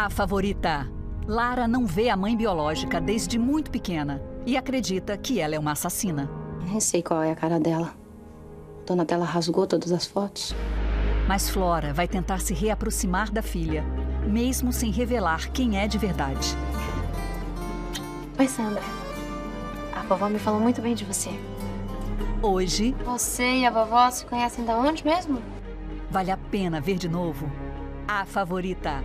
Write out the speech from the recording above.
A favorita. Lara não vê a mãe biológica desde muito pequena e acredita que ela é uma assassina. Nem sei qual é a cara dela. Dona Tela rasgou todas as fotos. Mas Flora vai tentar se reaproximar da filha, mesmo sem revelar quem é de verdade. Oi, Sandra. A vovó me falou muito bem de você. Hoje, Você e a vovó se conhecem da onde mesmo? vale a pena ver de novo A Favorita.